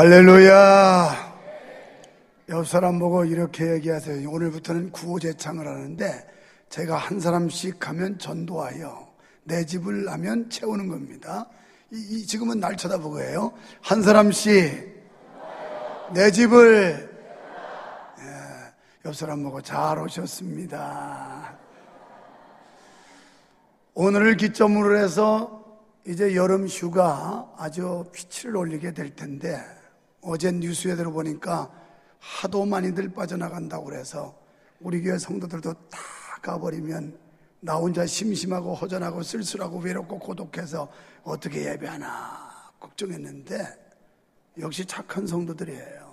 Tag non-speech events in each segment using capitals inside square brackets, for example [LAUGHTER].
할렐루야. 옆 사람 보고 이렇게 얘기하세요. 오늘부터는 구호제창을 하는데 제가 한 사람씩 하면 전도하여 내 집을 하면 채우는 겁니다. 이, 이 지금은 날 쳐다보고 해요. 한 사람씩 내 집을 예, 옆 사람 보고 잘 오셨습니다. 오늘을 기점으로 해서 이제 여름 휴가 아주 피치를 올리게 될 텐데 어제 뉴스에 들어보니까 하도 많이들 빠져나간다고 그래서 우리 교회 성도들도 다 가버리면 나 혼자 심심하고 허전하고 쓸쓸하고 외롭고 고독해서 어떻게 예배하나 걱정했는데 역시 착한 성도들이에요.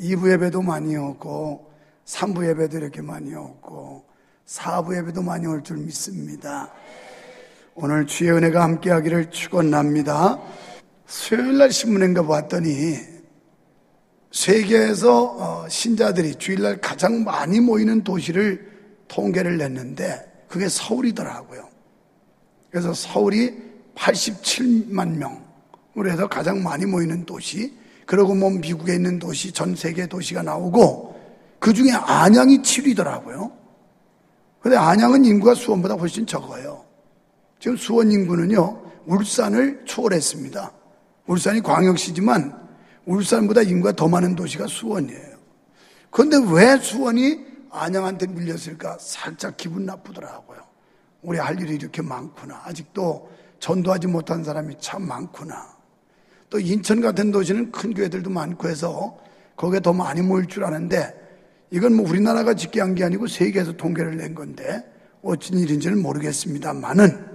2부 예배도 많이 오고 3부 예배도 이렇게 많이 오고 4부 예배도 많이 올 줄 믿습니다. 오늘 주의 은혜가 함께 하기를 축원합니다. 수요일 날 신문인가 봤더니 세계에서 어, 신자들이 주일날 가장 많이 모이는 도시를 통계를 냈는데 그게 서울이더라고요. 그래서 서울이 87만 명으로 해서 가장 많이 모이는 도시, 그리고 뭐 미국에 있는 도시, 전 세계 도시가 나오고 그 중에 안양이 7위더라고요. 근데 안양은 인구가 수원보다 훨씬 적어요. 지금 수원 인구는요, 울산을 초월했습니다. 울산이 광역시지만 울산보다 인구가 더 많은 도시가 수원이에요. 그런데 왜 수원이 안양한테 밀렸을까? 살짝 기분 나쁘더라고요. 우리 할 일이 이렇게 많구나. 아직도 전도하지 못한 사람이 참 많구나. 또 인천 같은 도시는 큰 교회들도 많고 해서 거기에 더 많이 모일 줄 아는데 이건 뭐 우리나라가 짓게 한게 아니고 세계에서 통계를 낸 건데 어쩐 일인지는 모르겠습니다만은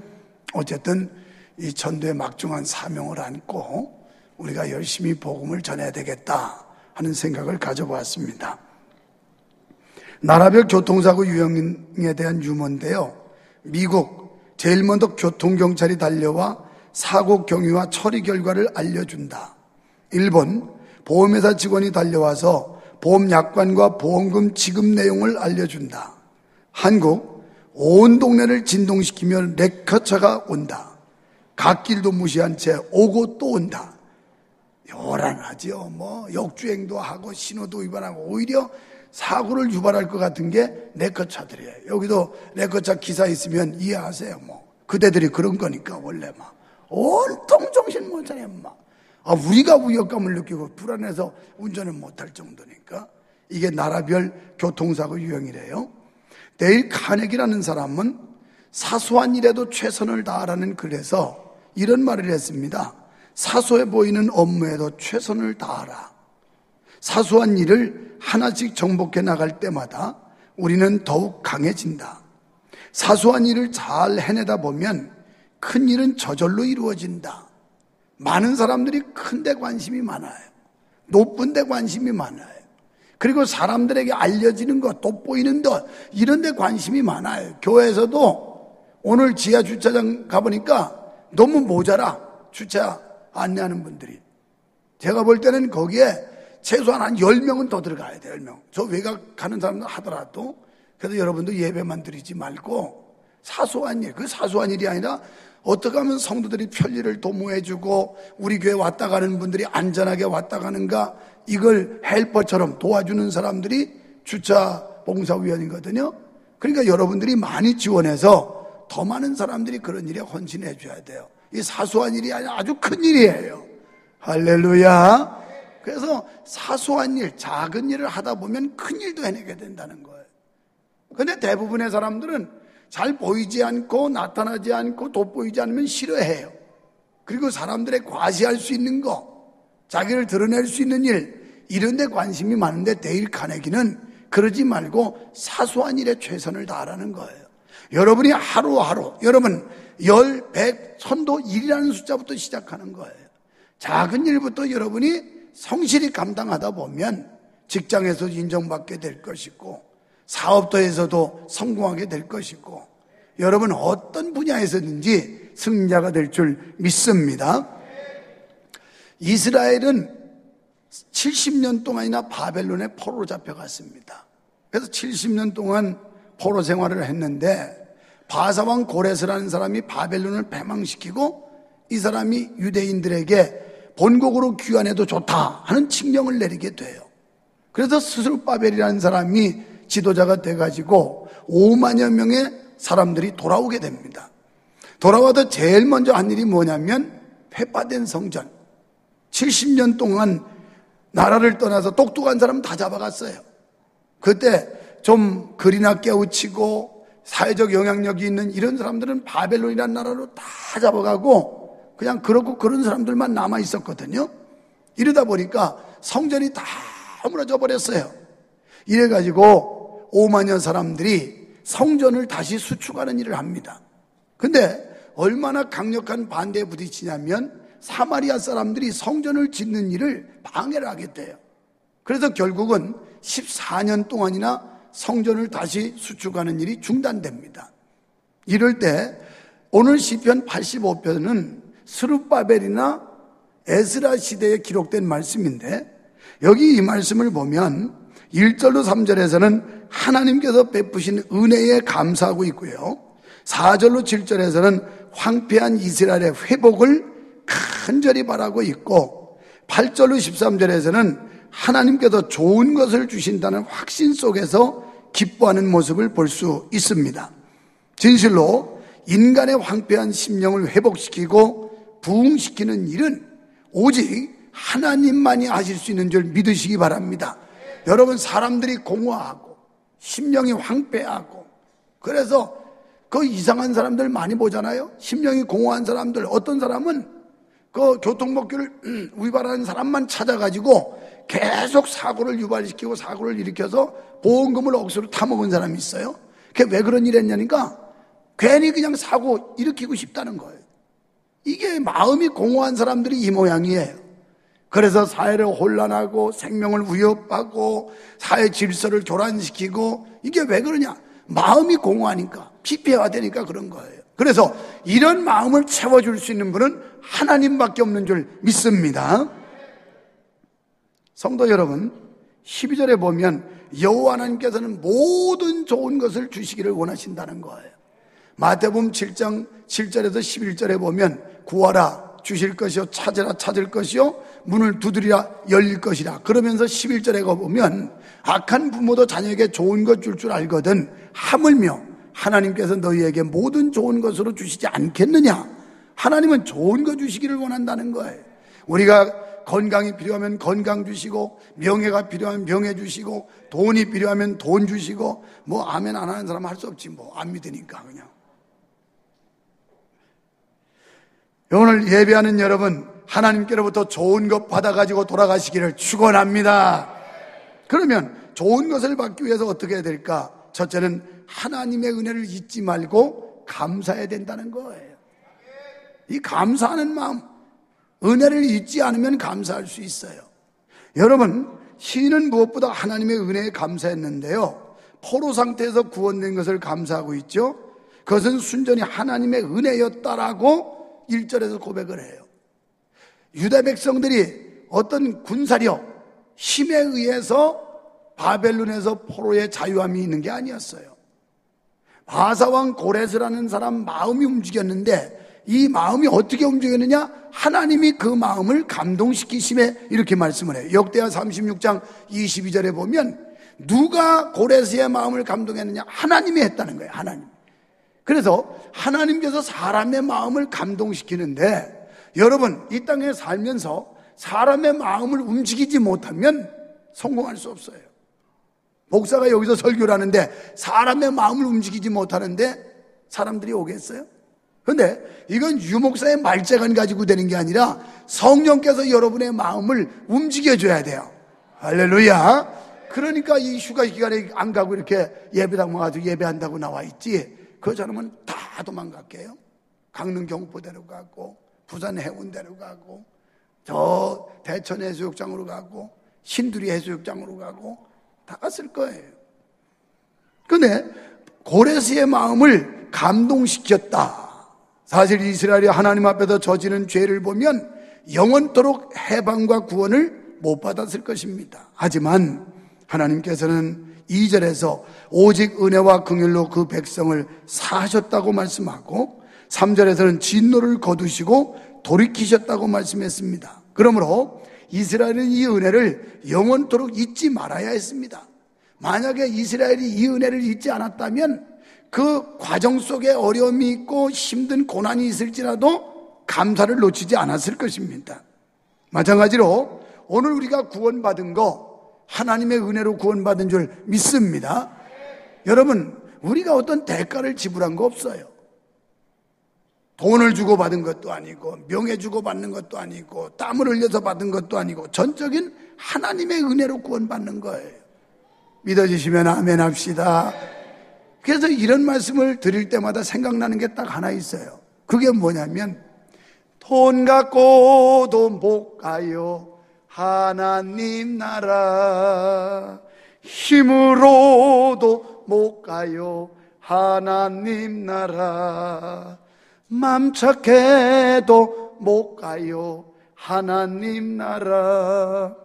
어쨌든 이 전도의 막중한 사명을 안고 우리가 열심히 복음을 전해야 되겠다 하는 생각을 가져보았습니다. 나라별 교통사고 유형에 대한 유머인데요. 미국 제일 먼저 교통경찰이 달려와 사고 경위와 처리 결과를 알려준다. 일본 보험회사 직원이 달려와서 보험 약관과 보험금 지급 내용을 알려준다. 한국 온 동네를 진동시키며 레커처가 온다. 갓길도 무시한 채 오고 또 온다. 요란하죠. 뭐 역주행도 하고 신호도 위반하고 오히려 사고를 유발할 것 같은 게 레커차들이에요. 여기도 레커차 기사 있으면 이해하세요. 뭐 그대들이 그런 거니까 원래 막 온통 정신 못 차려 막. 아, 우리가 위협감을 느끼고 불안해서 운전을 못할 정도니까 이게 나라별 교통사고 유형이래요. 데일 카네기라는 사람은 사소한 일에도 최선을 다하라는 글에서 이런 말을 했습니다. 사소해 보이는 업무에도 최선을 다하라. 사소한 일을 하나씩 정복해 나갈 때마다 우리는 더욱 강해진다. 사소한 일을 잘 해내다 보면 큰 일은 저절로 이루어진다. 많은 사람들이 큰 데 관심이 많아요. 높은 데 관심이 많아요. 그리고 사람들에게 알려지는 것, 돋보이는 것, 이런 데 관심이 많아요. 교회에서도 오늘 지하 주차장 가보니까 너무 모자라. 주차 안내하는 분들이. 제가 볼 때는 거기에 최소한 한 10명은 더 들어가야 돼요, 10명. 저 외곽 가는 사람들 하더라도. 그래서 여러분도 예배만 드리지 말고 사소한 일, 그 사소한 일이 아니라 어떻게 하면 성도들이 편리를 도모해주고 우리 교회 왔다 가는 분들이 안전하게 왔다 가는가 이걸 헬퍼처럼 도와주는 사람들이 주차 봉사위원이거든요. 그러니까 여러분들이 많이 지원해서 더 많은 사람들이 그런 일에 헌신해 줘야 돼요. 이 사소한 일이 아니라 아주 큰 일이에요. 할렐루야. 그래서 사소한 일, 작은 일을 하다 보면 큰 일도 해내게 된다는 거예요. 근데 대부분의 사람들은 잘 보이지 않고 나타나지 않고 돋보이지 않으면 싫어해요. 그리고 사람들의 과시할 수 있는 거, 자기를 드러낼 수 있는 일, 이런 데 관심이 많은데 데일 카네기는 그러지 말고 사소한 일에 최선을 다하라는 거예요. 여러분이 하루하루, 여러분 열, 백, 천도 일이라는 숫자부터 시작하는 거예요. 작은 일부터 여러분이 성실히 감당하다 보면 직장에서 인정받게 될 것이고 사업도에서도 성공하게 될 것이고 여러분 어떤 분야에서든지 승리자가 될 줄 믿습니다. 이스라엘은 70년 동안이나 바벨론의 포로로 잡혀갔습니다. 그래서 70년 동안 포로 생활을 했는데 바사왕 고레스라는 사람이 바벨론을 패망시키고 이 사람이 유대인들에게 본국으로 귀환해도 좋다 하는 칙령을 내리게 돼요. 그래서 스스로바벨이라는 사람이 지도자가 돼가지고 5만여 명의 사람들이 돌아오게 됩니다. 돌아와도 제일 먼저 한 일이 뭐냐면 회파된 성전. 70년 동안 나라를 떠나서 똑똑한 사람 다 잡아갔어요. 그때 좀 글이나 깨우치고 사회적 영향력이 있는 이런 사람들은 바벨론이라는 나라로 다 잡아가고 그냥 그렇고 그런 사람들만 남아 있었거든요. 이러다 보니까 성전이 다 무너져 버렸어요. 이래가지고 5만여 사람들이 성전을 다시 수축하는 일을 합니다. 근데 얼마나 강력한 반대에 부딪히냐면 사마리아 사람들이 성전을 짓는 일을 방해를 하게 돼요. 그래서 결국은 14년 동안이나 성전을 다시 수축하는 일이 중단됩니다. 이럴 때 오늘 시편 85편은 스룹바벨이나 에스라 시대에 기록된 말씀인데 여기 이 말씀을 보면 1절로 3절에서는 하나님께서 베푸신 은혜에 감사하고 있고요. 4절로 7절에서는 황폐한 이스라엘의 회복을 간절히 바라고 있고 8절로 13절에서는 하나님께서 좋은 것을 주신다는 확신 속에서 기뻐하는 모습을 볼 수 있습니다. 진실로 인간의 황폐한 심령을 회복시키고 부흥시키는 일은 오직 하나님만이 하실 수 있는 줄 믿으시기 바랍니다. 여러분 사람들이 공허하고 심령이 황폐하고 그래서 그 이상한 사람들 많이 보잖아요. 심령이 공허한 사람들 어떤 사람은 그 교통법규를 [CLEARS THROAT] 위반하는 사람만 찾아가지고 계속 사고를 유발시키고 사고를 일으켜서 보험금을 억수로 타먹은 사람이 있어요. 그게 왜 그런 일 했냐니까 괜히 그냥 사고 일으키고 싶다는 거예요. 이게 마음이 공허한 사람들이 이 모양이에요. 그래서 사회를 혼란하고 생명을 위협하고 사회 질서를 교란시키고 이게 왜 그러냐? 마음이 공허하니까 피폐화되니까 그런 거예요. 그래서 이런 마음을 채워줄 수 있는 분은 하나님밖에 없는 줄 믿습니다. 성도 여러분, 12절에 보면 여호와 하나님께서는 모든 좋은 것을 주시기를 원하신다는 거예요. 마태복음 7장 7절에서 11절에 보면 구하라 주실 것이요 찾으라 찾을 것이요 문을 두드리라 열릴 것이라. 그러면서 11절에 보면 악한 부모도 자녀에게 좋은 것 줄줄 줄 알거든 하물며 하나님께서 너희에게 모든 좋은 것으로 주시지 않겠느냐? 하나님은 좋은 거 주시기를 원한다는 거예요. 우리가 건강이 필요하면 건강 주시고 명예가 필요하면 명예 주시고 돈이 필요하면 돈 주시고 뭐 아멘 안 하는 사람 할 수 없지 뭐 안 믿으니까 그냥 오늘 예배하는 여러분 하나님께로부터 좋은 것 받아가지고 돌아가시기를 축원합니다. 그러면 좋은 것을 받기 위해서 어떻게 해야 될까? 첫째는 하나님의 은혜를 잊지 말고 감사해야 된다는 거예요. 이 감사하는 마음, 은혜를 잊지 않으면 감사할 수 있어요. 여러분, 시인은 무엇보다 하나님의 은혜에 감사했는데요. 포로 상태에서 구원된 것을 감사하고 있죠. 그것은 순전히 하나님의 은혜였다라고 1절에서 고백을 해요. 유다 백성들이 어떤 군사력, 힘에 의해서 바벨론에서 포로의 자유함이 있는 게 아니었어요. 바사왕 고레스라는 사람 마음이 움직였는데 이 마음이 어떻게 움직였느냐? 하나님이 그 마음을 감동시키심에 이렇게 말씀을 해요. 역대하 36장 22절에 보면 누가 고레스의 마음을 감동했느냐? 하나님이 했다는 거예요. 하나님. 그래서 하나님께서 사람의 마음을 감동시키는데 여러분 이 땅에 살면서 사람의 마음을 움직이지 못하면 성공할 수 없어요. 목사가 여기서 설교를 하는데 사람의 마음을 움직이지 못하는데 사람들이 오겠어요? 근데 이건 유목사의 말재간 가지고 되는 게 아니라 성령께서 여러분의 마음을 움직여줘야 돼요. 할렐루야. 그러니까 이 휴가 기간에 안 가고 이렇게 예배당 와가지고 예배한다고 나와 있지. 그 사람은 다 도망갈게요. 강릉 경포대로 가고, 부산 해운대로 가고, 저 대천 해수욕장으로 가고, 신두리 해수욕장으로 가고, 다 갔을 거예요. 근데 고레스의 마음을 감동시켰다. 사실 이스라엘이 하나님 앞에서 저지른 죄를 보면 영원토록 해방과 구원을 못 받았을 것입니다. 하지만 하나님께서는 2절에서 오직 은혜와 긍휼로 그 백성을 사하셨다고 말씀하고 3절에서는 진노를 거두시고 돌이키셨다고 말씀했습니다. 그러므로 이스라엘은 이 은혜를 영원토록 잊지 말아야 했습니다. 만약에 이스라엘이 이 은혜를 잊지 않았다면 그 과정 속에 어려움이 있고 힘든 고난이 있을지라도 감사를 놓치지 않았을 것입니다. 마찬가지로 오늘 우리가 구원받은 거 하나님의 은혜로 구원받은 줄 믿습니다. 여러분, 우리가 어떤 대가를 지불한 거 없어요. 돈을 주고 받은 것도 아니고, 명예 주고 받는 것도 아니고, 땀을 흘려서 받은 것도 아니고, 전적인 하나님의 은혜로 구원받는 거예요. 믿어지시면 아멘 합시다. 그래서 이런 말씀을 드릴 때마다 생각나는 게 딱 하나 있어요. 그게 뭐냐면, 돈 갖고도 못 가요. 하나님 나라. 힘으로도 못 가요. 하나님 나라. 맘 착해도 못 가요. 하나님 나라.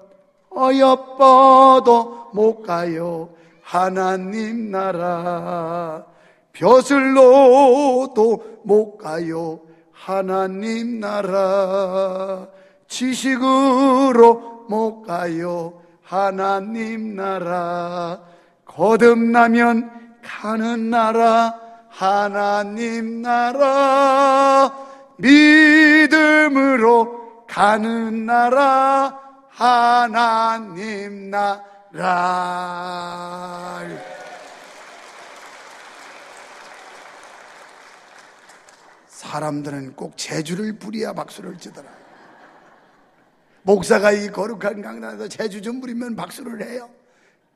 어여뻐도 못 가요. 하나님 나라. 벼슬로도 못 가요. 하나님 나라. 지식으로 못 가요. 하나님 나라. 거듭나면 가는 나라. 하나님 나라. 믿음으로 가는 나라. 하나님 나라. 사람들은 꼭 제주를 부리야 박수를 치더라. 목사가 이 거룩한 강단에서 제주 좀 부리면 박수를 해요.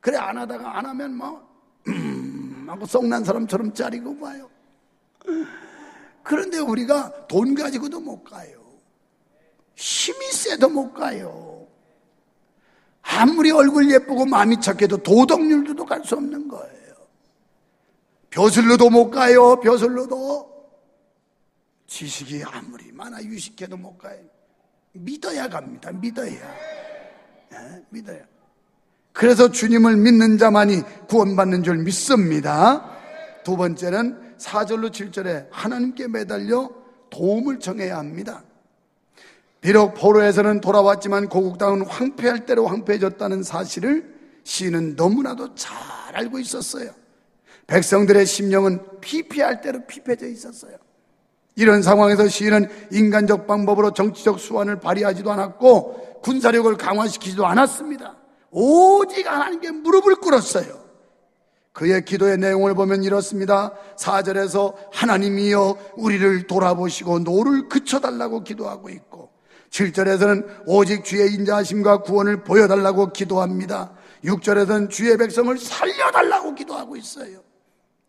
그래 안 하다가 안 하면 뭐 음, 하고 썩난 사람처럼 짜리고 봐요. 그런데 우리가 돈 가지고도 못 가요. 힘이 세도 못 가요. 아무리 얼굴 예쁘고 마음이 착해도 도덕률도 갈 수 없는 거예요. 벼슬로도 못 가요. 벼슬로도. 지식이 아무리 많아 유식해도 못 가요. 믿어야 갑니다. 믿어야. 네, 믿어야. 그래서 주님을 믿는 자만이 구원받는 줄 믿습니다. 두 번째는 4절로 7절에 하나님께 매달려 도움을 청해야 합니다. 비록 포로에서는 돌아왔지만 고국 땅은 황폐할 대로 황폐해졌다는 사실을 시인은 너무나도 잘 알고 있었어요. 백성들의 심령은 피폐할 대로 피폐져 있었어요. 이런 상황에서 시인은 인간적 방법으로 정치적 수완을 발휘하지도 않았고 군사력을 강화시키지도 않았습니다. 오직 하나님께 무릎을 꿇었어요. 그의 기도의 내용을 보면 이렇습니다. 4절에서 하나님이여 우리를 돌아보시고 노를 그쳐달라고 기도하고 있고 7절에서는 오직 주의 인자하심과 구원을 보여달라고 기도합니다. 6절에서는 주의 백성을 살려달라고 기도하고 있어요.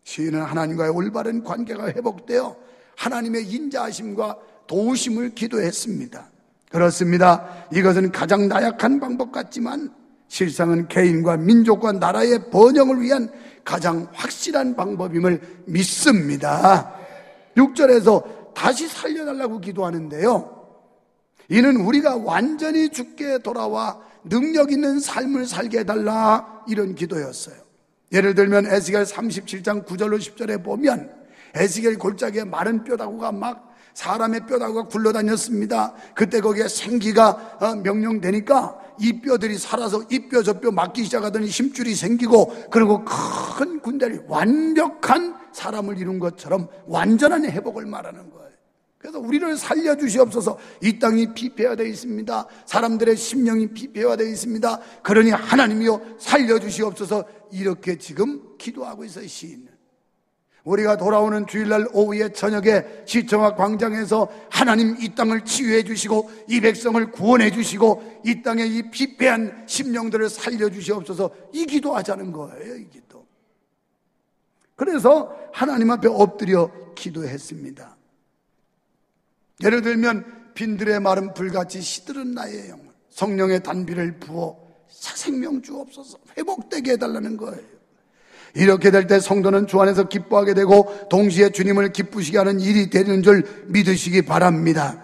시인은 하나님과의 올바른 관계가 회복되어 하나님의 인자하심과 도우심을 기도했습니다. 그렇습니다. 이것은 가장 나약한 방법 같지만 실상은 개인과 민족과 나라의 번영을 위한 가장 확실한 방법임을 믿습니다. 6절에서 다시 살려달라고 기도하는데요. 이는 우리가 완전히 죽게 돌아와 능력 있는 삶을 살게 해달라 이런 기도였어요. 예를 들면 에스겔 37장 9절로 10절에 보면 에스겔 골짜기에 마른 뼈다구가 막 사람의 뼈다구가 굴러다녔습니다. 그때 거기에 생기가 어, 명령되니까 이 뼈들이 살아서 이 뼈 저뼈 맞기 시작하더니 힘줄이 생기고 그리고 큰 군대를 완벽한 사람을 이룬 것처럼 완전한 회복을 말하는 거예요. 그래서 우리를 살려주시옵소서 이 땅이 피폐화되어 있습니다. 사람들의 심령이 피폐화되어 있습니다. 그러니 하나님이요 살려주시옵소서 이렇게 지금 기도하고 있어요 시인은. 우리가 돌아오는 주일날 오후에 저녁에 시청학 광장에서 하나님 이 땅을 치유해 주시고 이 백성을 구원해 주시고 이 땅의 이 피폐한 심령들을 살려 주시옵소서 이 기도하자는 거예요, 이 기도. 그래서 하나님 앞에 엎드려 기도했습니다. 예를 들면 빈들의 마른 불같이 시들은 나의 영혼 성령의 단비를 부어 사생명 주옵소서 회복되게 해달라는 거예요. 이렇게 될 때 성도는 주 안에서 기뻐하게 되고 동시에 주님을 기쁘시게 하는 일이 되는 줄 믿으시기 바랍니다.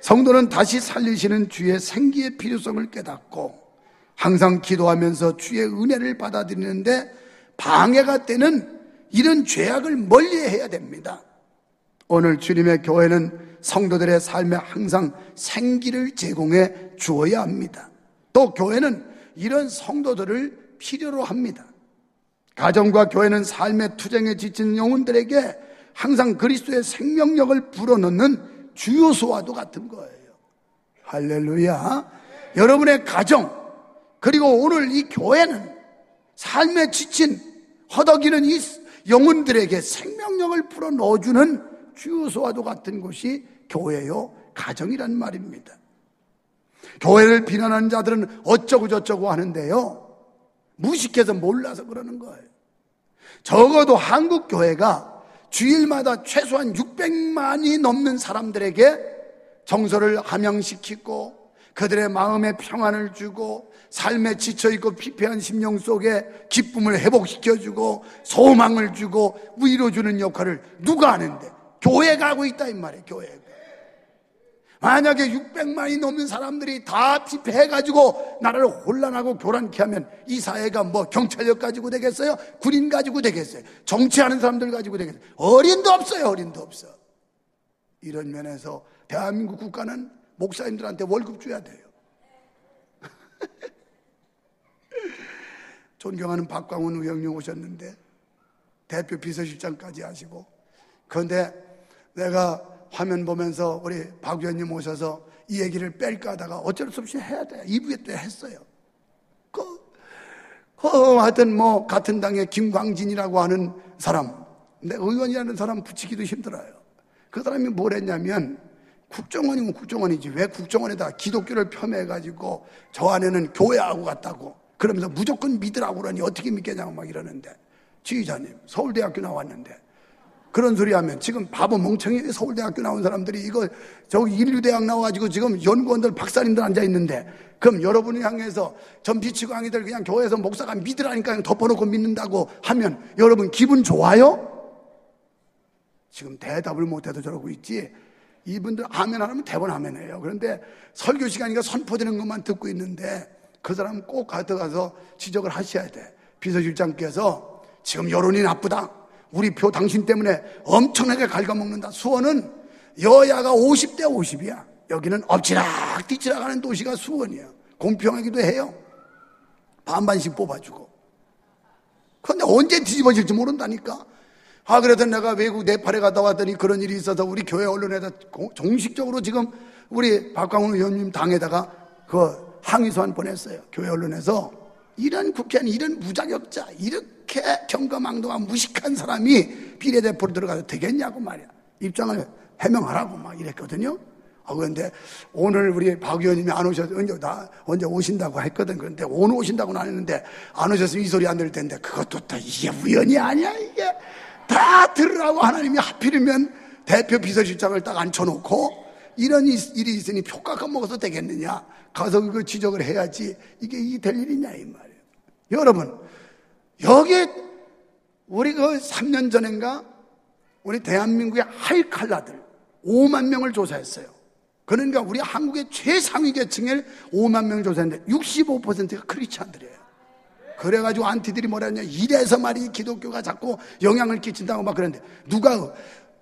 성도는 다시 살리시는 주의 생기의 필요성을 깨닫고 항상 기도하면서 주의 은혜를 받아들이는데 방해가 되는 이런 죄악을 멀리 해야 됩니다. 오늘 주님의 교회는 성도들의 삶에 항상 생기를 제공해 주어야 합니다. 또 교회는 이런 성도들을 필요로 합니다. 가정과 교회는 삶의 투쟁에 지친 영혼들에게 항상 그리스도의 생명력을 불어넣는 주요소와도 같은 거예요. 할렐루야. 여러분의 가정, 그리고 오늘 이 교회는 삶에 지친 허덕이는 이 영혼들에게 생명력을 불어 넣어주는 주요소와도 같은 곳이 교회요, 가정이란 말입니다. 교회를 비난하는 자들은 어쩌고 저쩌고 하는데요. 무식해서 몰라서 그러는 거예요. 적어도 한국 교회가 주일마다 최소한 600만이 넘는 사람들에게 정서를 함양시키고 그들의 마음에 평안을 주고 삶에 지쳐있고 피폐한 심령 속에 기쁨을 회복시켜주고 소망을 주고 위로주는 역할을 누가 하는데 교회가 하고 있다 이 말이에요 교회가 만약에 600만이 넘는 사람들이 다 집회해가지고 나라를 혼란하고 교란케 하면 이 사회가 뭐 경찰력 가지고 되겠어요? 군인 가지고 되겠어요? 정치하는 사람들 가지고 되겠어요? 어린도 없어요, 어린도 없어. 이런 면에서 대한민국 국가는 목사님들한테 월급 줘야 돼요. [LAUGHS] 존경하는 박광훈 의원님 오셨는데 대표 비서실장까지 하시고 그런데 내가 화면 보면서 우리 박 의원님 오셔서 이 얘기를 뺄까 하다가 어쩔 수 없이 해야 돼. 2부에 또 했어요. 그, 그, 하여튼 뭐, 같은 당의 김광진이라고 하는 사람. 근데 의원이라는 사람 붙이기도 힘들어요. 그 사람이 뭘 했냐면, 국정원이면 국정원이지. 왜 국정원에다 기독교를 폄훼해가지고 저 안에는 교회하고 같다고. 그러면서 무조건 믿으라고 그러니 어떻게 믿겠냐고 막 이러는데. 지휘자님, 서울대학교 나왔는데. 그런 소리 하면 지금 바보 멍청이 서울대학교 나온 사람들이 이거 저기 인류대학 나와가지고 지금 연구원들 박사님들 앉아 있는데 그럼 여러분이 향해서 전비치고 항이들 그냥 교회에서 목사가 믿으라니까 그냥 덮어놓고 믿는다고 하면 여러분 기분 좋아요? 지금 대답을 못해도 저러고 있지? 이분들 아멘 하면 대본 아멘해요. 그런데 설교 시간이니까 선포되는 것만 듣고 있는데 그 사람 꼭 가져가서 지적을 하셔야 돼. 비서실장께서 지금 여론이 나쁘다 우리 표 당신 때문에 엄청나게 갉아먹는다. 수원은 여야가 50대 50이야. 여기는 엎치락 뒤치락 하는 도시가 수원이야. 공평하기도 해요. 반반씩 뽑아주고. 그런데 언제 뒤집어질지 모른다니까. 아, 그래서 내가 외국 네팔에 갔다 왔더니 그런 일이 있어서 우리 교회 언론에다 정식적으로 지금 우리 박광훈 의원님 당에다가 그 항의서 한 번 했어요. 교회 언론에서 이런 국회의원, 이런 무자격자, 이렇게 경거망동한 무식한 사람이 비례대표로 들어가도 되겠냐고 말이야. 입장을 해명하라고 막 이랬거든요. 아, 그런데 오늘 우리 박 의원님이 안 오셔서 언제, 나, 언제 오신다고 했거든. 그런데 오늘 오신다고는 안 했는데 안 오셨으면 이 소리 안 들을 텐데 그것도 다 이게 우연이 아니야, 이게. 다 들으라고 하나님이 하필이면 대표 비서실장을 딱 앉혀놓고 이런 일이 있으니 표 깎아먹어서 되겠느냐. 가서 그거 지적을 해야지. 이게 이될 일이냐, 이 말이에요. 여러분, 여기 우리 그 3년 전인가 우리 대한민국의 하이칼라들 5만 명을 조사했어요. 그러니까 우리 한국의 최상위 계층을 5만 명을 조사했는데 65%가 크리스찬들이에요. 그래가지고 안티들이 뭐라 했냐. 이래서 말이 기독교가 자꾸 영향을 끼친다고 막 그랬는데 누가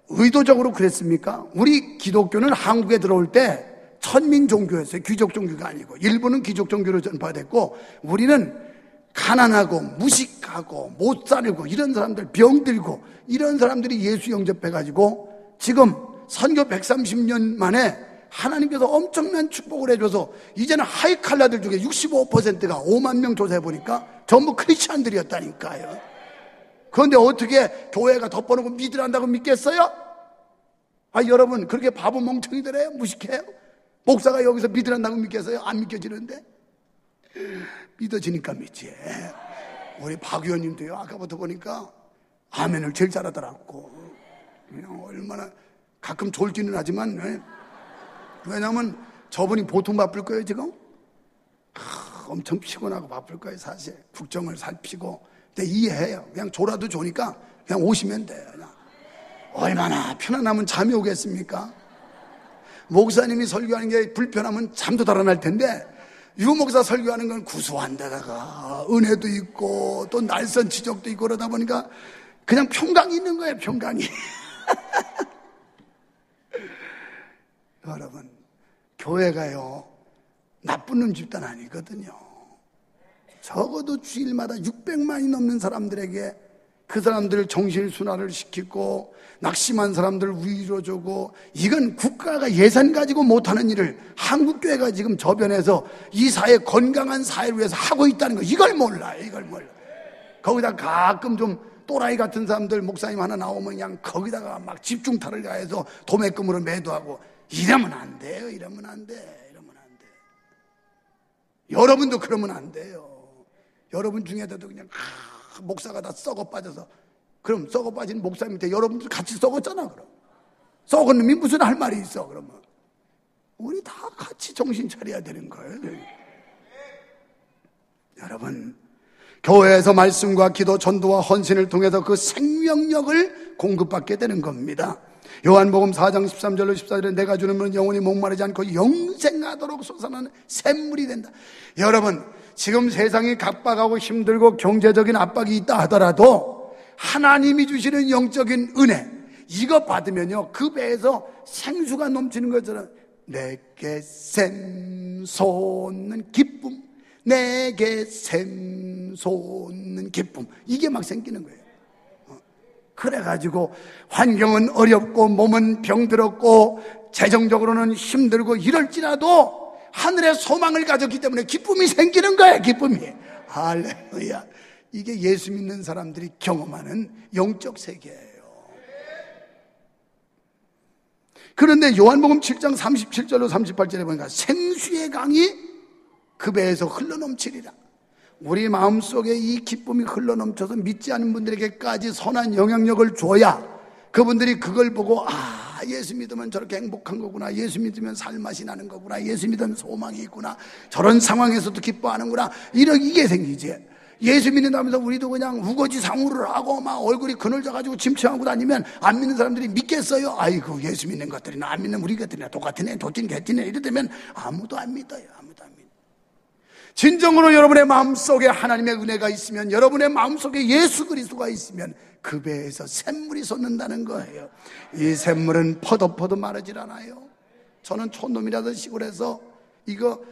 의도적으로 그랬습니까? 우리 기독교는 한국에 들어올 때 천민 종교였어요. 귀족 종교가 아니고. 일부는 귀족 종교로 전파됐고, 우리는 가난하고 무식하고 못 살고 이런 사람들 병들고 이런 사람들이 예수 영접해 가지고 지금 선교 130년 만에 하나님께서 엄청난 축복을 해줘서 이제는 하이칼라들 중에 65%가 5만 명 조사해 보니까 전부 크리스찬들이었다니까요. 그런데 어떻게 교회가 덮어놓고 믿으란다고 믿겠어요? 아, 여러분, 그렇게 바보 멍청이들이에요? 무식해요? 목사가 여기서 믿으란다고 믿겠어요? 안 믿겨지는데? 믿어지니까 믿지. 우리 박 의원님도요, 아까부터 보니까 아멘을 제일 잘하더라고. 얼마나 가끔 졸기는 하지만, 네. 왜냐면 저분이 보통 바쁠 거예요, 지금? 아, 엄청 피곤하고 바쁠 거예요, 사실. 국정을 살피고. 근데 이해해요. 그냥 졸아도 좋으니까 그냥 오시면 돼요. 그냥. 얼마나 편안하면 잠이 오겠습니까? 목사님이 설교하는 게 불편하면 잠도 달아날 텐데 유 목사 설교하는 건 구수한 데다가 은혜도 있고 또 날선 지적도 있고 그러다 보니까 그냥 평강이 있는 거예요, 평강이. [LAUGHS] 여러분, 교회가요, 나쁜 놈 집단 아니거든요. 적어도 주일마다 600만이 넘는 사람들에게 그 사람들을 정신순환을 시키고 낙심한 사람들 위로 주고 이건 국가가 예산 가지고 못하는 일을 한국교회가 지금 저변에서 이 사회 건강한 사회를 위해서 하고 있다는 거 이걸 몰라요 이걸 몰라 거기다 가끔 좀 또라이 같은 사람들 목사님 하나 나오면 그냥 거기다가 막 집중타를 가해서 도매금으로 매도하고 이러면 안 돼요 이러면 안 돼 이러면 안 돼. 여러분도 그러면 안 돼요. 여러분 중에도 그냥 아, 목사가 다 썩어 빠져서. 그럼 썩어 빠진 목사님 밑에 여러분들 같이 썩었잖아 그럼. 썩은 놈이 무슨 할 말이 있어 그러면. 우리 다 같이 정신 차려야 되는 거예요 여러분 교회에서 말씀과 기도 전도와 헌신을 통해서 그 생명력을 공급받게 되는 겁니다. 요한복음 4장 13절로 14절에 내가 주는 문 영원히 목마르지 않고 영생하도록 솟아나는 샘물이 된다. 여러분 지금 세상이 각박하고 힘들고 경제적인 압박이 있다 하더라도 하나님이 주시는 영적인 은혜 이거 받으면요 그 배에서 생수가 넘치는 것처럼 내게 샘솟는 기쁨 내게 샘솟는 기쁨 이게 막 생기는 거예요 어. 그래가지고 환경은 어렵고 몸은 병들었고 재정적으로는 힘들고 이럴지라도 하늘의 소망을 가졌기 때문에 기쁨이 생기는 거예요, 기쁨이. 할렐루야. 이게 예수 믿는 사람들이 경험하는 영적 세계예요. 그런데 요한복음 7장 37절로 38절에 보니까 생수의 강이 그 배에서 흘러넘치리라. 우리 마음속에 이 기쁨이 흘러넘쳐서 믿지 않은 분들에게까지 선한 영향력을 줘야 그분들이 그걸 보고 아 예수 믿으면 저렇게 행복한 거구나. 예수 믿으면 살맛이 나는 거구나. 예수 믿으면 소망이 있구나. 저런 상황에서도 기뻐하는구나. 이런 이게 생기지. 예수 믿는다면서 우리도 그냥 우거지 상우를 하고 막 얼굴이 그늘져가지고 침침하고 다니면 안 믿는 사람들이 믿겠어요? 아이고 예수 믿는 것들이나 안 믿는 우리 것들이나 똑같으네 도찐 개찐네 믿어요 아무도 안 믿어요 진정으로 여러분의 마음속에 하나님의 은혜가 있으면 여러분의 마음속에 예수 그리스도가 있으면 그 배에서 샘물이 솟는다는 거예요. 이 샘물은 퍼도퍼도 마르질 않아요. 저는 촌놈이라던 시골에서 이거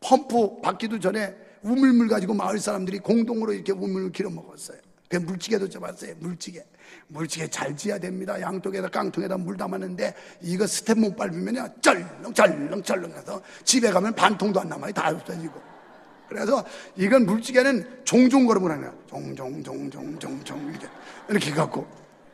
펌프 받기도 전에 우물물 가지고 마을 사람들이 공동으로 이렇게 우물을 길어 먹었어요. 그 물지게도 져봤어요. 물지게. 물지게 잘 지어야 됩니다. 양쪽에다 깡통에다 물 담았는데 이거 스텝 못 밟으면요. 쩔렁 쩔렁 쩔렁 해서 집에 가면 반통도 안 남아요. 다 없어지고. 그래서 이건 물지게는 종종 걸음을 하는 거야. 종종, 종종, 종종, 이렇게. 이렇게 갖고.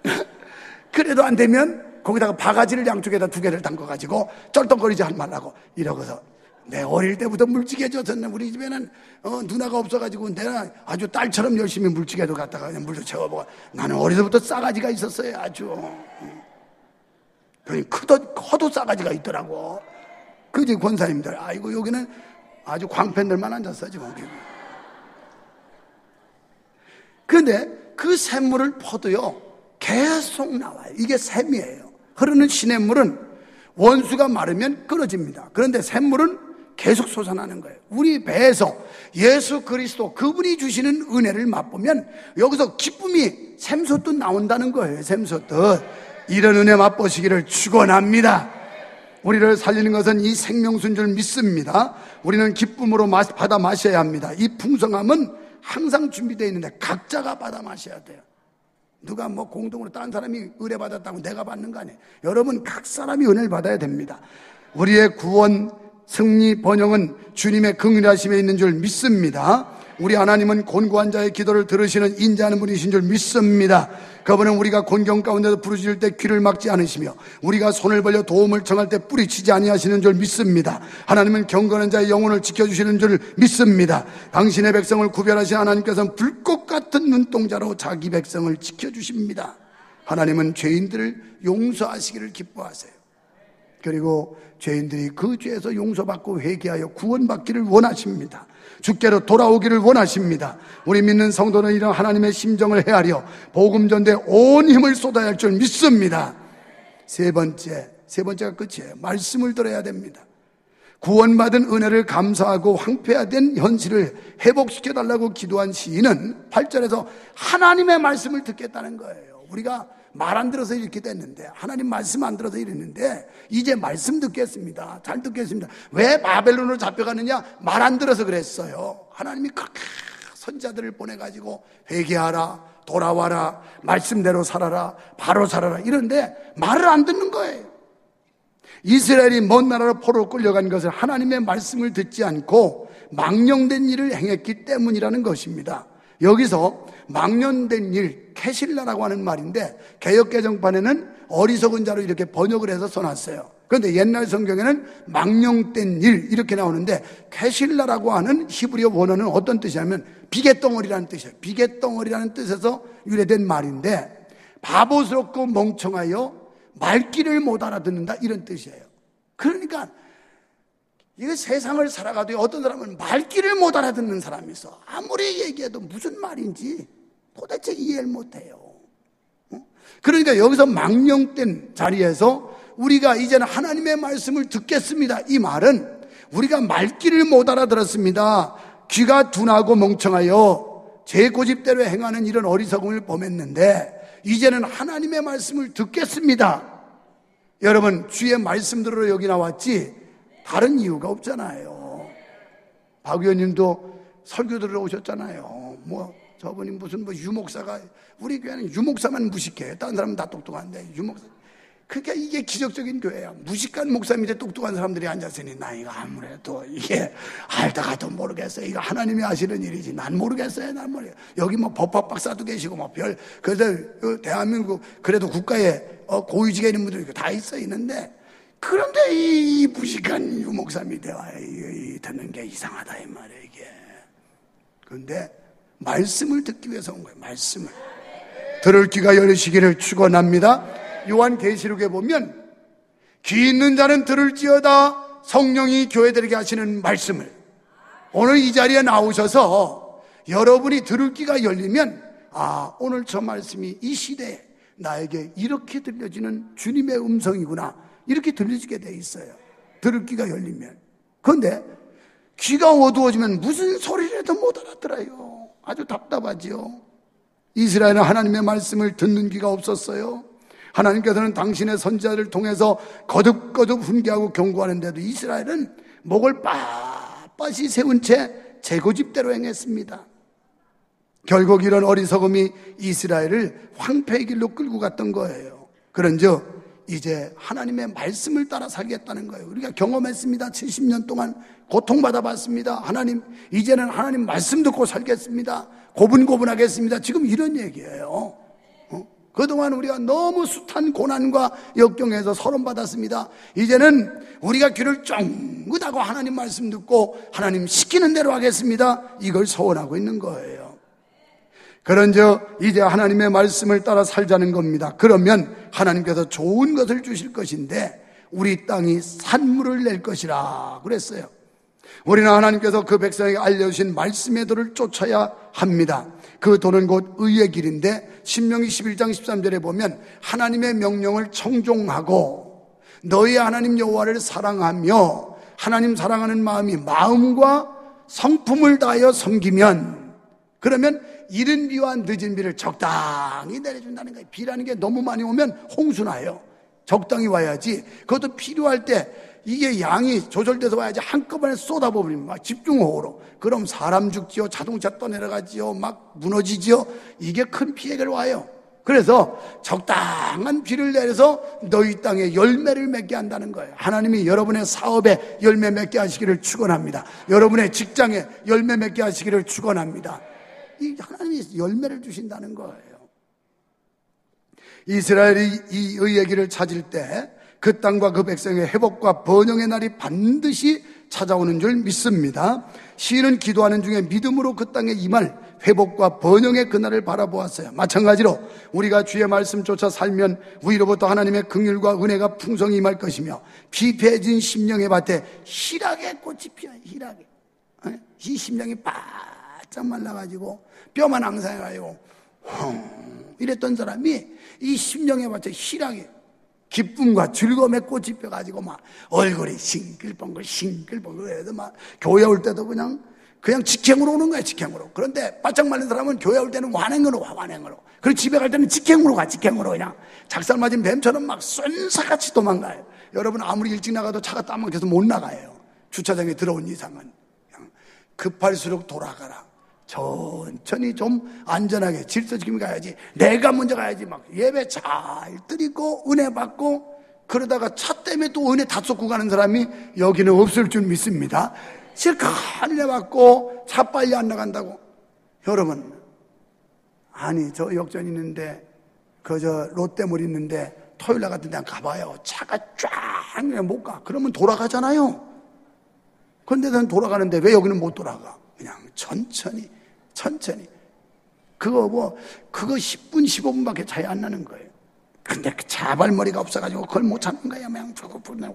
[LAUGHS] 그래도 안 되면 거기다가 바가지를 양쪽에다 두 개를 담궈가지고 쩔떡거리지 한 말라고 이러고서 내 어릴 때부터 물찌개 줬었네. 우리 집에는 어, 누나가 없어가지고 내가 아주 딸처럼 열심히 물찌개도 갖다가 그냥 물도 채워보고 나는 어려서부터 싸가지가 있었어요. 아주. 그러니 크도, 커도 싸가지가 있더라고. 그지 권사님들. 아이고 여기는 아주 광팬들만 앉았어 지금. 그런데 그 샘물을 퍼도요 계속 나와요. 이게 샘이에요. 흐르는 시냇물은 원수가 마르면 끊어집니다. 그런데 샘물은 계속 솟아나는 거예요. 우리 배에서 예수 그리스도 그분이 주시는 은혜를 맛보면 여기서 기쁨이 샘솟듯 나온다는 거예요. 샘솟듯. 이런 은혜 맛보시기를 축원합니다. 우리를 살리는 것은 이 생명수인 줄 믿습니다. 우리는 기쁨으로 받아 마셔야 합니다. 이 풍성함은 항상 준비되어 있는데 각자가 받아 마셔야 돼요. 누가 뭐 공동으로 다른 사람이 은혜 받았다고 내가 받는 거 아니에요. 여러분 각 사람이 은혜를 받아야 됩니다. 우리의 구원, 승리, 번영은 주님의 긍휼하심에 있는 줄 믿습니다. 우리 하나님은 곤고한 자의 기도를 들으시는 인자하는 분이신 줄 믿습니다. 그분은 우리가 곤경 가운데서 부르짖을 때 귀를 막지 않으시며 우리가 손을 벌려 도움을 청할 때 뿌리치지 아니하시는 줄 믿습니다. 하나님은 경건한 자의 영혼을 지켜주시는 줄 믿습니다. 당신의 백성을 구별하신 하나님께서는 불꽃 같은 눈동자로 자기 백성을 지켜주십니다. 하나님은 죄인들을 용서하시기를 기뻐하세요. 그리고 죄인들이 그 죄에서 용서받고 회개하여 구원받기를 원하십니다. 주께로 돌아오기를 원하십니다. 우리 믿는 성도는 이런 하나님의 심정을 헤아려 복음 전대 온 힘을 쏟아야 할 줄 믿습니다. 세 번째, 세 번째가 끝이에요. 말씀을 들어야 됩니다. 구원받은 은혜를 감사하고 황폐화된 현실을 회복시켜 달라고 기도한 시인은 8절에서 하나님의 말씀을 듣겠다는 거예요. 우리가 말 안 들어서 이렇게 됐는데 하나님 말씀 안 들어서 이랬는데 이제 말씀 듣겠습니다. 잘 듣겠습니다. 왜 바벨론으로 잡혀가느냐? 말 안 들어서 그랬어요. 하나님이 선자들을 보내가지고 회개하라, 돌아와라, 말씀대로 살아라, 바로 살아라 이런데 말을 안 듣는 거예요. 이스라엘이 먼 나라로 포로 끌려간 것은 하나님의 말씀을 듣지 않고 망령된 일을 행했기 때문이라는 것입니다. 여기서 망령된 일, 캐실라라고 하는 말인데 개역개정판에는 어리석은 자로 이렇게 번역을 해서 써놨어요. 그런데 옛날 성경에는 망령된 일 이렇게 나오는데 캐실라라고 하는 히브리어 원어는 어떤 뜻이냐면 비계덩어리라는 뜻이에요. 비계덩어리라는 뜻에서 유래된 말인데 바보스럽고 멍청하여 말귀를 못 알아듣는다 이런 뜻이에요. 그러니까 이거 세상을 살아가도 어떤 사람은 말귀를 못 알아듣는 사람이 있어. 아무리 얘기해도 무슨 말인지 도대체 이해를 못 해요. 어? 그러니까 여기서 망령된 자리에서 우리가 이제는 하나님의 말씀을 듣겠습니다. 이 말은 우리가 말귀를 못 알아들었습니다. 귀가 둔하고 멍청하여 제 고집대로 행하는 이런 어리석음을 범했는데 이제는 하나님의 말씀을 듣겠습니다. 여러분 주의 말씀들로 여기 나왔지 다른 이유가 없잖아요. 박 의원님도 설교 들으러 오셨잖아요. 뭐 저분이 무슨 뭐 유목사가 우리 교회는 유목사만 무식해요. 다른 사람은 다 똑똑한데 유목사 그러니까 이게 기적적인 교회야. 무식한 목사 밑에 똑똑한 사람들이 앉았으니 나이가 아무래도 이게 알다가도 모르겠어요. 이거 하나님이 하시는 일이지. 난 모르겠어요. 난 모르겠어요. 여기 뭐 법학 박사도 계시고 뭐 별, 그래서 그 대한민국 그래도 국가에 어, 고위직에 있는 분들이 다 있어 있는데 그런데 이 무식한 유목사 밑에 와 듣는 게 이상하다 이 말이에요 이게. 그런데 말씀을 듣기 위해서 온 거예요. 말씀을. 들을 귀가 열리시기를 축원합니다. 요한 계시록에 보면 귀 있는 자는 들을지어다 성령이 교회들에게 하시는 말씀을 오늘 이 자리에 나오셔서 여러분이 들을 귀가 열리면 아 오늘 저 말씀이 이 시대에 나에게 이렇게 들려지는 주님의 음성이구나 이렇게 들려지게 돼 있어요. 들을 귀가 열리면. 그런데 귀가 어두워지면 무슨 소리라도 못 알아들어요. 아주 답답하지요. 이스라엘은 하나님의 말씀을 듣는 귀가 없었어요. 하나님께서는 당신의 선자를 통해서 거듭거듭 훈계하고 경고하는데도 이스라엘은 목을 빳빳이 세운 채 제고집대로 행했습니다. 결국 이런 어리석음이 이스라엘을 황폐의 길로 끌고 갔던 거예요. 그런즉 이제 하나님의 말씀을 따라 살겠다는 거예요. 우리가 경험했습니다. 70년 동안 고통받아 봤습니다. 하나님, 이제는 하나님 말씀 듣고 살겠습니다. 고분고분하겠습니다. 지금 이런 얘기예요. 그동안 우리가 너무 숱한 고난과 역경에서 서론받았습니다. 이제는 우리가 귀를 쫑긋하고 하나님 말씀 듣고 하나님 시키는 대로 하겠습니다. 이걸 소원하고 있는 거예요. 그런즉 이제 하나님의 말씀을 따라 살자는 겁니다. 그러면 하나님께서 좋은 것을 주실 것인데 우리 땅이 산물을 낼 것이라 그랬어요. 우리는 하나님께서 그 백성에게 알려주신 말씀의 도를 쫓아야 합니다. 그 도는 곧 의의 길인데 신명기 11장 13절에 보면 하나님의 명령을 청종하고 너희 하나님 여호와를 사랑하며 하나님 사랑하는 마음이 마음과 성품을 다하여 섬기면 그러면 이른 비와 늦은 비를 적당히 내려준다는 거예요. 비라는 게 너무 많이 오면 홍수나요. 적당히 와야지. 그것도 필요할 때 이게 양이 조절돼서 와야지 한꺼번에 쏟아버리면 막 집중호우로. 그럼 사람 죽지요. 자동차 떠내려가지요. 막 무너지지요. 이게 큰 피해를 와요. 그래서 적당한 비를 내려서 너희 땅에 열매를 맺게 한다는 거예요. 하나님이 여러분의 사업에 열매 맺게 하시기를 축원합니다. 여러분의 직장에 열매 맺게 하시기를 축원합니다. 이 하나님이 열매를 주신다는 거예요. 이스라엘이 이 의의 길을 찾을 때 그 땅과 그 백성의 회복과 번영의 날이 반드시 찾아오는 줄 믿습니다. 시인은 기도하는 중에 믿음으로 그 땅에 임할 회복과 번영의 그날을 바라보았어요. 마찬가지로 우리가 주의 말씀 쫓아 살면 위로부터 하나님의 긍휼과 은혜가 풍성히 임할 것이며 비폐해진 심령의 밭에 희락의 꽃이 피어 희락이 어? 이 심령이 바짝 말라가지고 뼈만 앙상해가지고 이랬던 사람이 이 심령의 밭에 희락이 기쁨과 즐거움에 꽃이 펴가지고 막 얼굴이 싱글벙글 싱글벙글 해도 막 교회 올 때도 그냥 그냥 직행으로 오는 거야, 직행으로. 그런데 바짝 말린 사람은 교회 올 때는 완행으로 와, 완행으로. 그리고 집에 갈 때는 직행으로 가, 직행으로 그냥. 작살 맞은 뱀처럼 막 쏜사같이 도망가요. 여러분 아무리 일찍 나가도 차가 땀 막혀서 못 나가요. 주차장에 들어온 이상은. 그냥 급할수록 돌아가라. 천천히 좀 안전하게 질서 지키며 가야지. 내가 먼저 가야지. 막 예배 잘 드리고 은혜 받고 그러다가 차 때문에 또 은혜 다 쏟고 가는 사람이 여기는 없을 줄 믿습니다. 실컷 은혜 받고 차 빨리 안 나간다고. 여러분, 아니, 저 역전 있는데, 그 저 롯데몰 있는데, 토요일 날 같은 데 가봐요. 차가 쫙 못 가. 그러면 돌아가잖아요. 그런데 난 돌아가는데 왜 여기는 못 돌아가? 그냥 천천히, 천천히. 그거 뭐, 그거 10분, 15분밖에 차이 안 나는 거예요. 근데 그 자발머리가 없어가지고 그걸 못 참는 거야. 그냥 저거 보내고,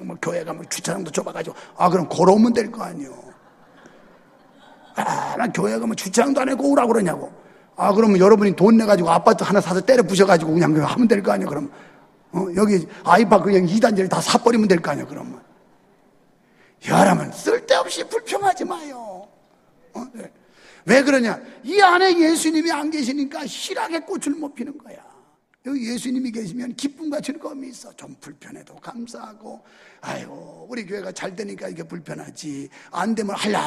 뭐 교회 가면 주차장도 좁아가지고, 아, 그럼 걸어오면 될 거 아니요. 아, 난 교회 가면 주차장도 안 해고 오라고 그러냐고. 아, 그러면 여러분이 돈 내가지고 아파트 하나 사서 때려 부셔가지고 그냥 하면 될 거 아니야, 그럼. 어, 여기 아이파 그냥 2단지를 다 사버리면 될 거 아니야, 그러면. 여러분, 쓸데없이 불평하지 마요. 어, 네. 왜 그러냐? 이 안에 예수님이 안 계시니까 실하게 꽃을 못 피는 거야. 여기 예수님이 계시면 기쁨과 즐거움이 있어. 좀 불편해도 감사하고, 아이고, 우리 교회가 잘 되니까 이게 불편하지. 안 되면 할랑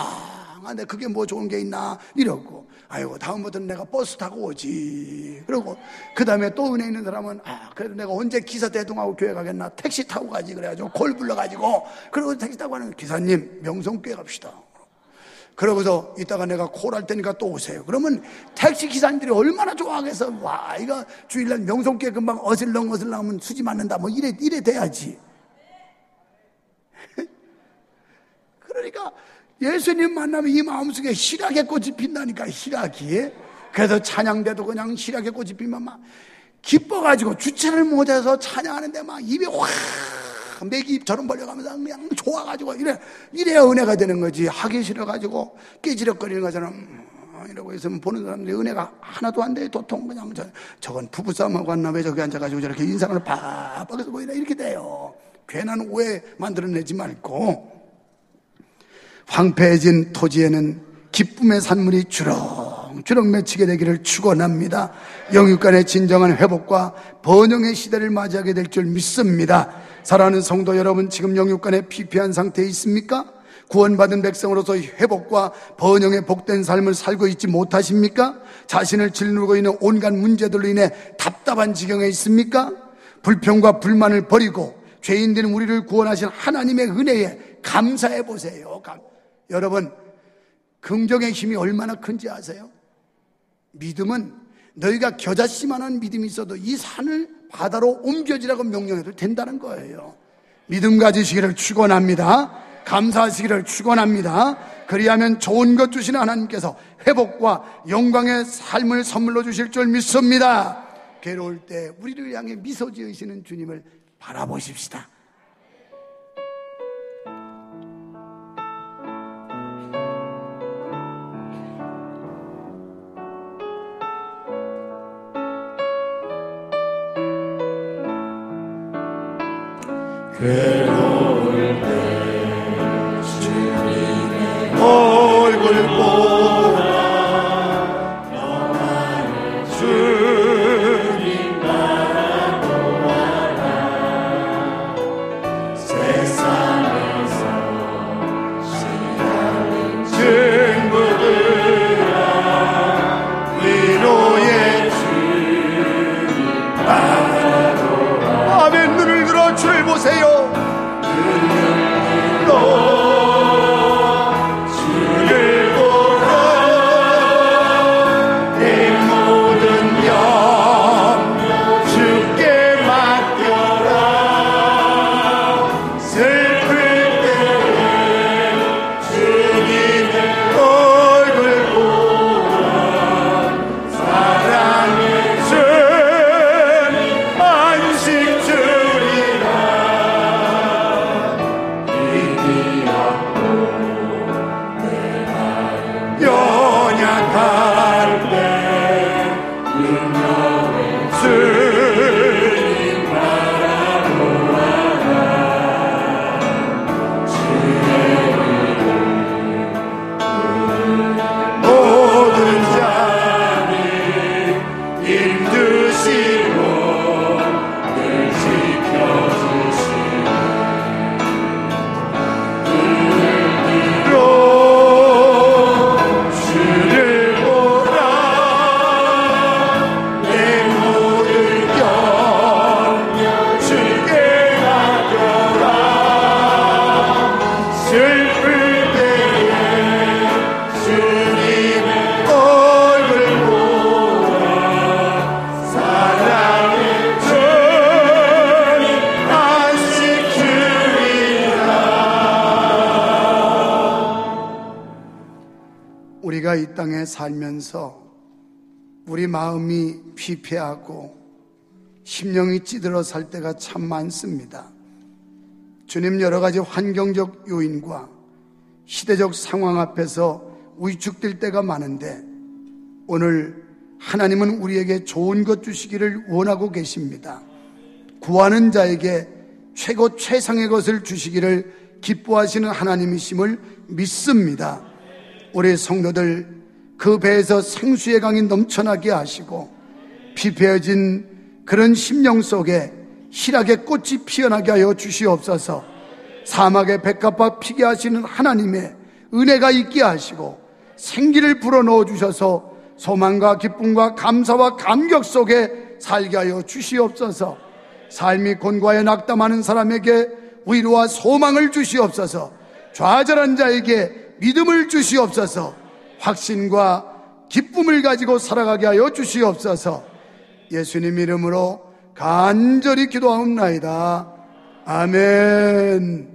한데 그게 뭐 좋은 게 있나? 이러고, 아이고, 다음부터는 내가 버스 타고 오지. 그러고, 그 다음에 또 은혜 있는 사람은, 아, 그래도 내가 언제 기사 대동하고 교회 가겠나? 택시 타고 가지. 그래가지고, 콜 불러가지고, 그리고 택시 타고 가는 기사님, 명성교회 갑시다. 그러고서 이따가 내가 콜할 테니까 또 오세요. 그러면 택시 기사님들이 얼마나 좋아하겠어. 와, 이거 주일날 명성교회 금방 어슬렁 어슬렁 하면 수지 맞는다. 뭐 이래, 이래 돼야지. [LAUGHS] 그러니까 예수님 만나면 이 마음속에 희락의 꽃이 핀다니까, 희락이. 그래서 찬양대도 그냥 희락의 꽃이 피면 막 기뻐가지고 주체를 못해서 찬양하는데 막 입에 확 맥이 입처럼 벌려가면서 그냥 좋아가지고 이래, 이래야 은혜가 되는 거지. 하기 싫어가지고 깨지럭거리는 것처럼 음, 이러고 있으면 보는 사람들이 은혜가 하나도 안 돼. 도통 그냥 저, 저건 부부싸움하고 왔나 왜 저기 앉아가지고 저렇게 인상을 바빡해서 보이나 이렇게 돼요. 괜한 오해 만들어내지 말고 황폐해진 토지에는 기쁨의 산물이 주렁주렁 맺히게 되기를 축원합니다. 영육간의 진정한 회복과 번영의 시대를 맞이하게 될 줄 믿습니다. 사랑하는 성도 여러분, 지금 영육간에 피폐한 상태에 있습니까? 구원받은 백성으로서 회복과 번영의 복된 삶을 살고 있지 못하십니까? 자신을 짓누르고 있는 온갖 문제들로 인해 답답한 지경에 있습니까? 불평과 불만을 버리고 죄인된 우리를 구원하신 하나님의 은혜에 감사해 보세요. 여러분, 긍정의 힘이 얼마나 큰지 아세요? 믿음은 너희가 겨자씨만한 믿음이 있어도 이 산을 바다로 옮겨지라고 명령해도 된다는 거예요. 믿음 가지시기를 축원합니다. 감사하시기를 축원합니다. 그리하면 좋은 것 주시는 하나님께서 회복과 영광의 삶을 선물로 주실 줄 믿습니다. 괴로울 때 우리를 향해 미소 지으시는 주님을 바라보십시다. 괴 우리 마음이 피폐하고 심령이 찌들어 살 때가 참 많습니다. 주님 여러 가지 환경적 요인과 시대적 상황 앞에서 위축될 때가 많은데 오늘 하나님은 우리에게 좋은 것 주시기를 원하고 계십니다. 구하는 자에게 최고 최상의 것을 주시기를 기뻐하시는 하나님이심을 믿습니다. 우리 성도들 그 배에서 생수의 강이 넘쳐나게 하시고 피폐해진 그런 심령 속에 희락의 꽃이 피어나게 하여 주시옵소서. 사막의 백합화 피게 하시는 하나님의 은혜가 있게 하시고 생기를 불어넣어 주셔서 소망과 기쁨과 감사와 감격 속에 살게 하여 주시옵소서. 삶이 곤과에 낙담하는 사람에게 위로와 소망을 주시옵소서. 좌절한 자에게 믿음을 주시옵소서 확신과 기쁨을 가지고 살아가게 하여 주시옵소서 예수님 이름으로 간절히 기도하옵나이다. 아멘.